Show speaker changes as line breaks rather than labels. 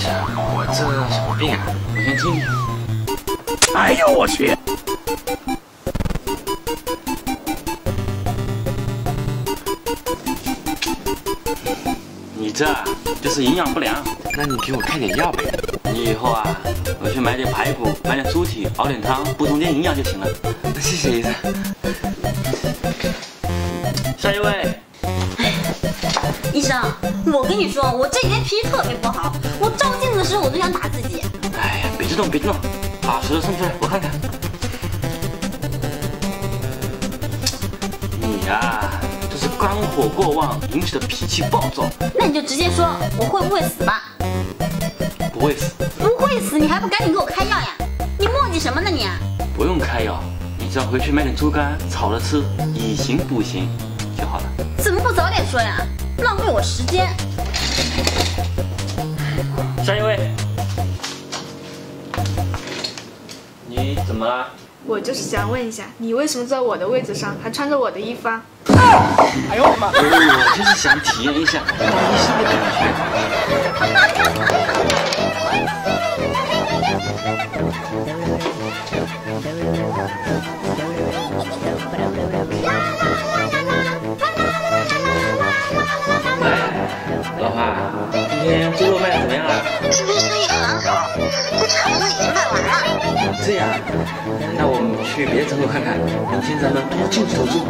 我这什么病啊？我先听。
哎呦我去！
你这就是营养不良，
那你给我开点药呗。
你以后啊，我去买点排骨，买点猪蹄，熬点汤，补充点营养就行了。
谢谢医生。
下一位。
医生，我跟你说，我这几天脾气特别不好，
动，别激动，把舌头伸出来，我看看。你呀，这是肝火过旺引起的脾气暴躁。
那你就直接说，我会不会死吧？
不会死。
不会死，你还不赶紧给我开药呀？你磨叽什么呢你？
不用开药，你只要回去买点猪肝炒了吃，以形补形就好了。
怎么不早点说呀？浪费我时间。
你怎么了？
我就是想问一下，你为什么在我的位置上还穿着我的衣服啊？
哎呦我的妈！
我就是想体验一下医生的感觉。哎，老花，今天猪肉卖的怎么样啊？
今天生意很好，不多已经卖完了。
这样，那我们去别的诊所看看，明天咱们多进几头猪。